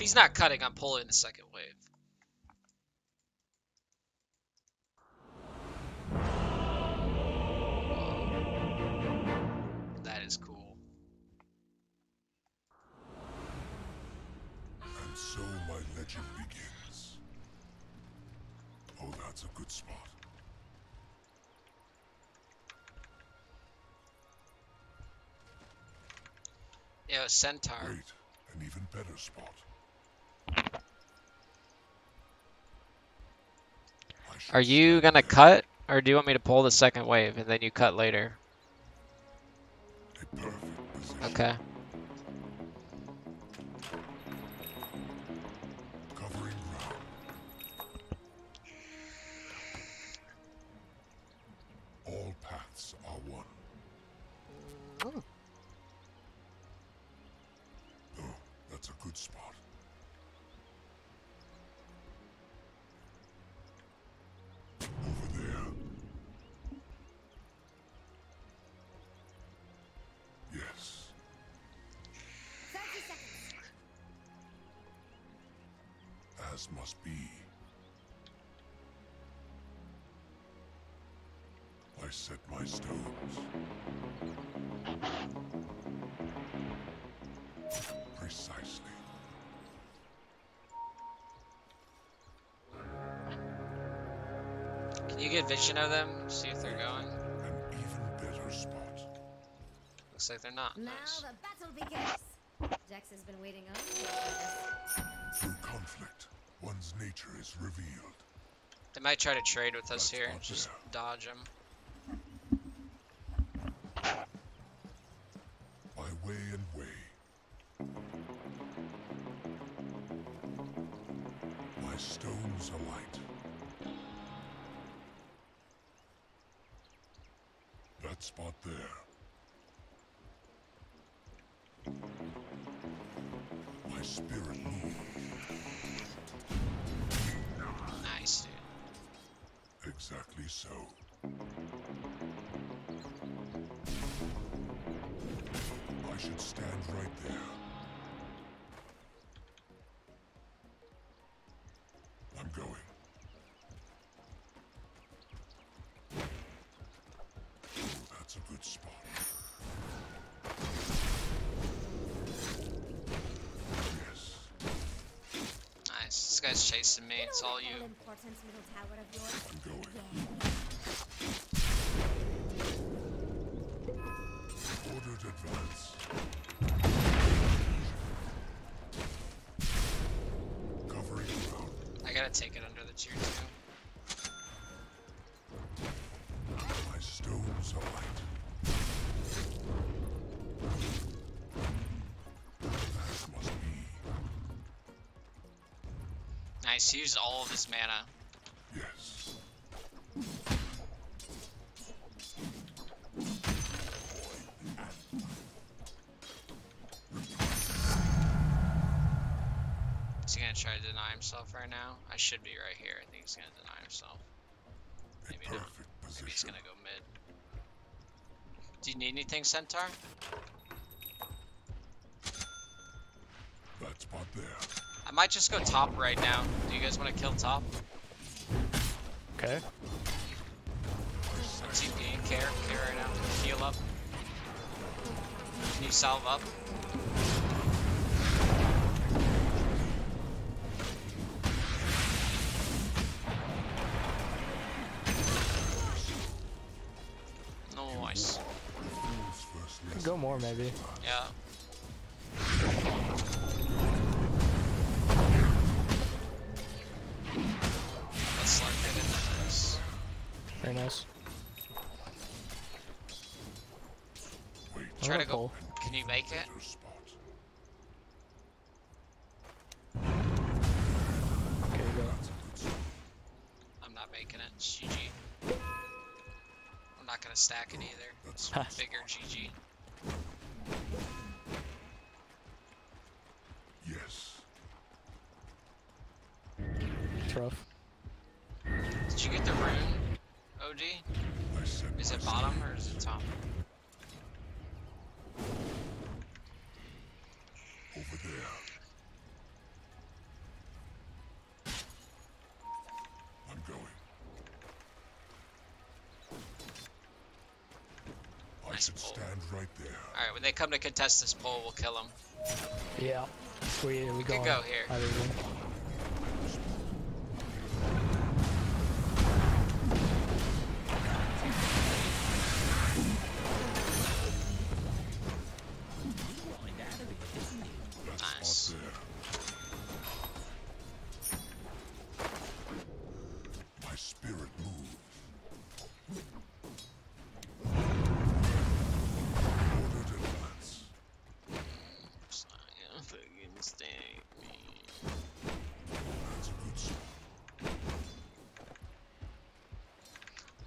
he's not cutting, I'm pulling the second wave. That is cool. And so my legend begins. Oh, that's a good spot. Yo, Centaur. Great. An even better spot. Are you gonna cut, or do you want me to pull the second wave and then you cut later? A perfect position. Okay. As must be. I set my stones. Precisely. Can you get vision of them? See if they're going? An even better spot. Looks like they're not. Now Nice. the battle begins. Jax has been waiting on you. Through conflict, one's nature is revealed. They might try to trade with us That's here. Just there. dodge them. My way and way. My stones alight. That spot there. Exactly so. I should stand right there. I'm going. Oh, that's a good spot. Yes. Nice. This guy's chasing me. It's all All you. important little tower of yours. I'm going. Advance. Covering ground. I gotta take it under the tier 2. My stones must be. Nice. He used all of his mana. Yes. Is he gonna try to deny himself right now? I should be right here. I think he's gonna deny himself. Maybe not. perfect Maybe he's gonna go mid. Do you need anything, Centaur? That spot there. I might just go top right now. Do you guys want to kill top? Okay. TP and care, care right now. Heal up. Can you salve up? Go more maybe. Yeah. Let's start getting into this. Very nice. Try gonna go. Can you make it? Better spot. Okay, go. That's a good spot. I'm not making it. GG. I'm not gonna stack it either. Bigger GG. That's rough. Did you get the rune, Is it bottom or is it top? Over there. I'm going. I nice should pole. stand right there. Alright, when they come to contest this pole, we'll kill them. Yeah. We, we go. Could go here.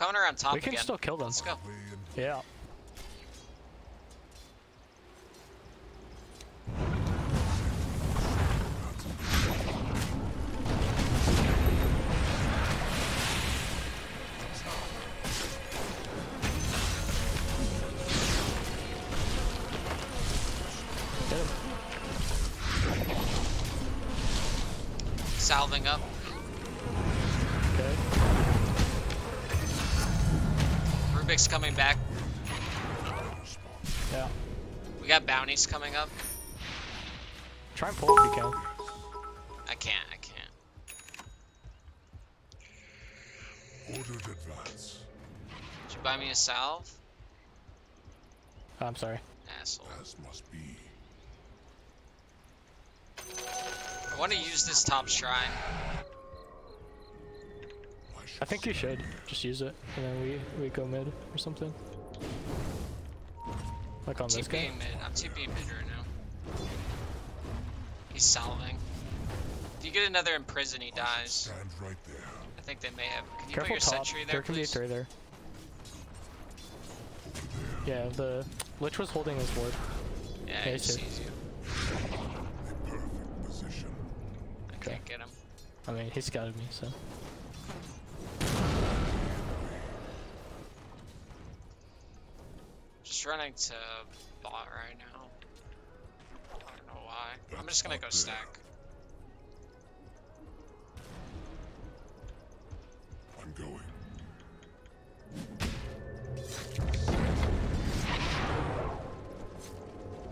Coming around top We can again. still kill them. Let's go. Yeah. Rubick's coming back. Yeah. We got bounties coming up. Try and pull if you can. I can't, I can't. Ordered advance. Did you buy me a salve? Oh, I'm sorry. Asshole. As must be. I want to use this top shrine. I, think you should just use it, and then we we go mid or something. Like on this guy. Mid. I'm TPing mid right now. He's salving. If you get another imprison, he dies. Stand right there. I think they may have. Can you Careful put your top. sentry there there, can be a please? three there. Yeah, the Lich was holding his ward. Yeah, Yeah, he he's here. sees you. The perfect position. I Okay. can't get him. I mean, he scouted me, so. Just running to bot right now. I don't know why. I'm just gonna go there. stack. I'm going.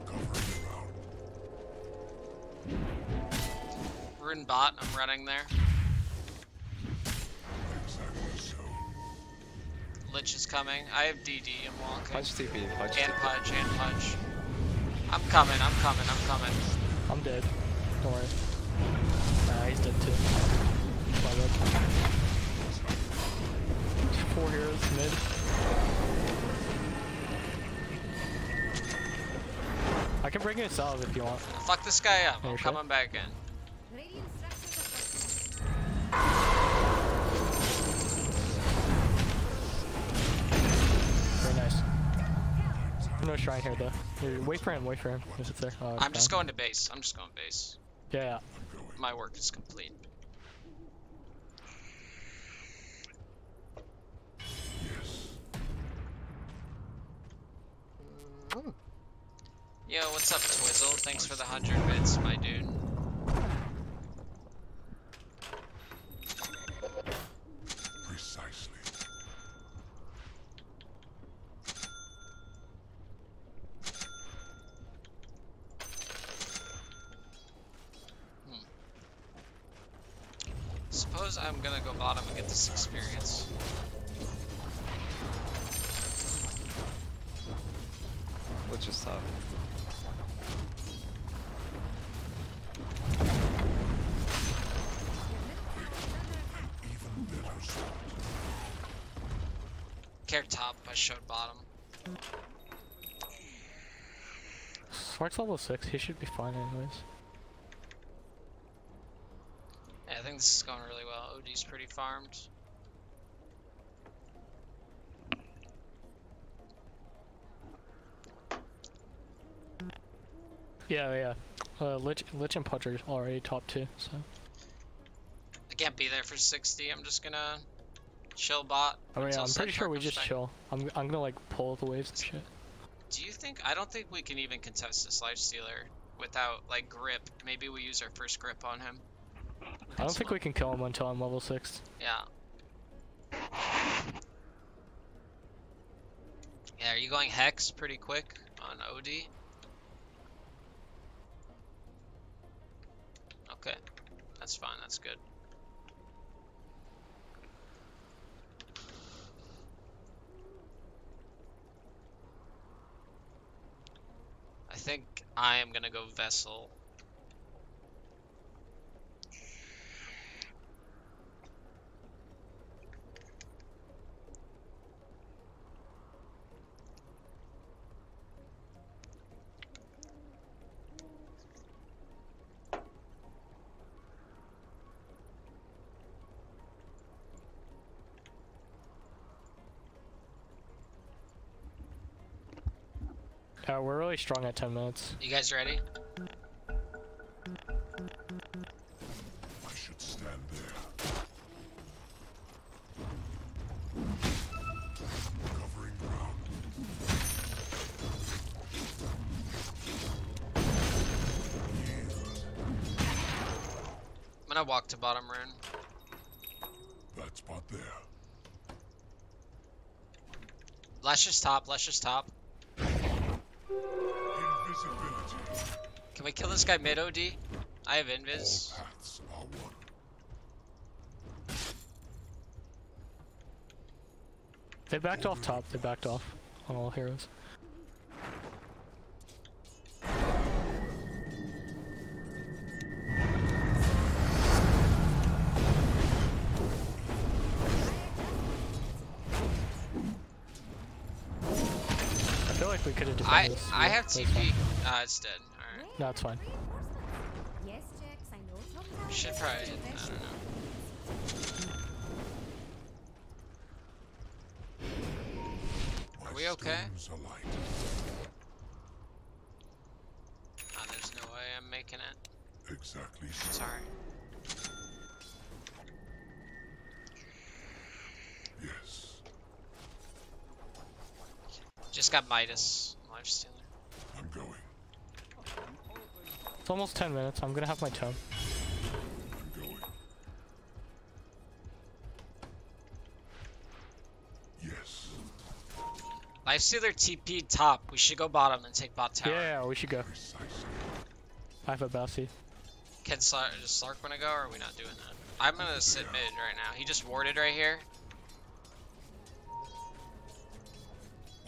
Covering around. Rune bot, I'm running there. Lich is coming. I have DD, I'm walking. Punch TP, punch And TP. punch, and punch. I'm coming, I'm coming, I'm coming. I'm dead. Don't worry. Nah, he's dead too. My bad. Four heroes mid. I can bring you a salve if you want. Fuck this guy up. I'm coming back in. No shrine here though. Here, Wait for him, wait for him. If it's there. Oh, I'm just going to base. I'm just going base. Yeah, yeah. I'm going. My work is complete. Yes. Yo, what's up, Twizzle? Thanks for the 100 bits, my dude. Precisely. Suppose I'm gonna go bottom and get this experience. Let's just stop. Even better spot. Care top, I showed bottom. Smart's level 6, he should be fine anyways. Yeah, I think this is going really well. OD's pretty farmed. Yeah, yeah. Uh, Lich, Lich and are already top 2, so. I can't be there for 60. I'm just gonna chill bot. I mean, I'm pretty sure we just chill. I'm, I'm gonna like pull the waves and shit. Do you think? I don't think we can even contest this lifestealer without like grip. Maybe we use our first grip on him. I don't think we can kill him until I'm level 6. Yeah. Yeah, are you going Hex pretty quick on OD? Okay, that's fine, that's good. I think I am gonna go Vessel. Yeah, we're really strong at 10 minutes. You guys ready? I should stand there. Covering ground. I'm gonna walk to bottom rune. That spot there. Let's just top, let's just top. We kill this guy mid OD? I have invis. All paths are one. They backed off top. They backed off on all heroes. I feel like we could have I. I have TP. Ah, it's dead. Alright. No, it's fine. Yes, Jax, I know sometimes Should it's probably. I unconventional. don't know. My Are we okay? stones are light. Ah, there's no way I'm making it. Exactly so. Sorry. Yes. Just got Midas. Life stealer. I'm going. It's almost 10 minutes. I'm gonna have my turn. Yes. I'm going. Yes. Life TP top. We should go bottom and take bot tower. Yeah, we should go. I have a bouncy. Can Slark, does Slark wanna go or are we not doing that? I'm gonna sit mid right now. He just warded right here.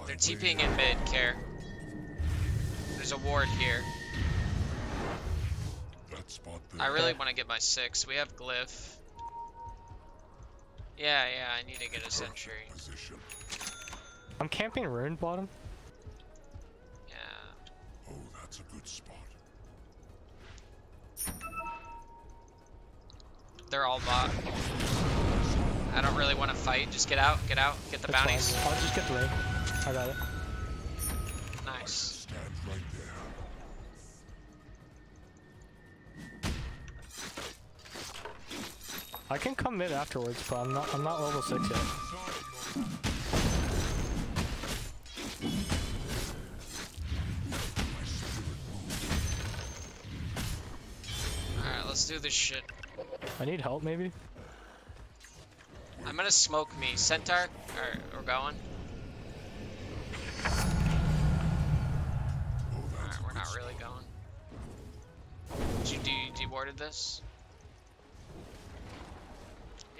They're TPing in mid, care. There's a ward here. That spot there. I really want to get my six. We have glyph. Yeah, yeah, I need to get a century. Position. I'm camping rune bottom. Yeah. Oh, that's a good spot. They're all bot. I don't really want to fight. Just get out, get out, get the That's bounties. fine. I'll just get the ring. I got it. Nice. I can come mid afterwards, but I'm not. I'm not level six yet. Alright, let's do this shit. I need help, maybe. I'm gonna smoke me. Centaur? Alright, we're going. Alright, we're not really going. Did you do you dewarded this?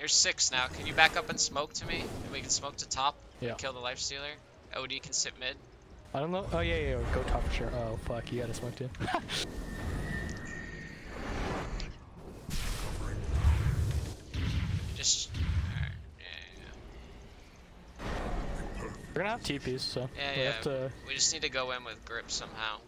You're six now. Can you back up and smoke to me? And we can smoke to top. Yeah. Kill the life stealer. OD can sit mid. I don't know. Oh yeah, yeah. yeah, Go top for sure. Oh fuck, you gotta smoke too. Just. Alright. Yeah, yeah, We're gonna have TPs, so yeah. we yeah, have to. We just need to go in with grip somehow.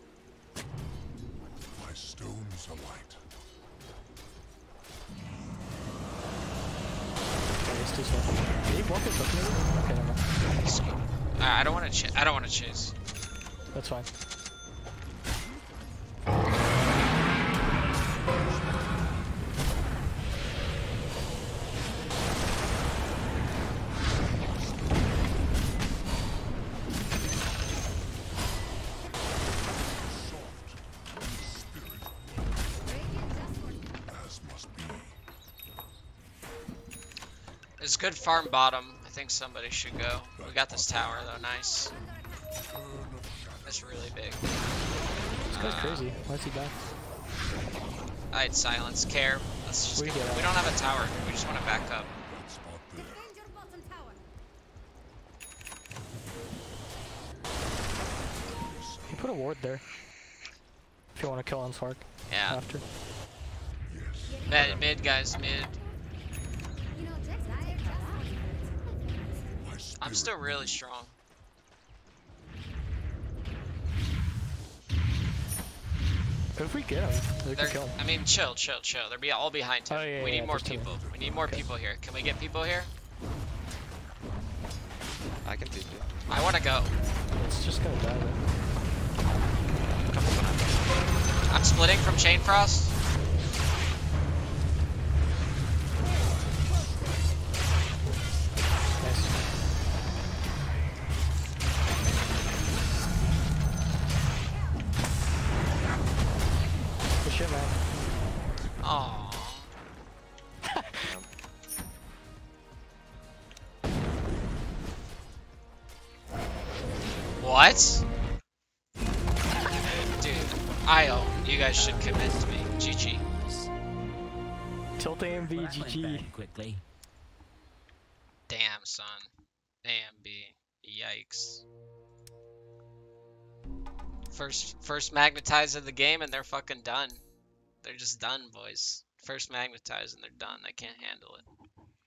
It's too slow. Can you walk this up maybe? Okay, never mind. Just go- Alright, I don't want to. Ch- I don't want to chase. That's fine. Good farm bottom. I think somebody should go. We got this tower though. Nice. That's really big. This guy's Uh, crazy. Why is he back? I'd silence. Care. Let's just We get, we don't have a tower. We just want to back up. Red spot there. Defend your bottom tower. You put a ward there. If you want to kill on Spark Yeah. after. Mid, mid guys, mid. I'm still really strong. If we get him, we They're, can kill him. I mean, chill, chill, chill. They're be all behind him. Oh, yeah, we yeah, need more just tell me. people. We need more people here. Can we get people here? I can beat you. I want to go. It's just gonna die. Then. I'm splitting from Chain Frost. What? Dude, Io, you guys should commit to me. GG. Tilt AMV Well, GG. quickly. Damn, son. Damn, B. Yikes. First, first magnetize of the game, and they're fucking done. They're just done, boys. First magnetize, and they're done. They can't handle it.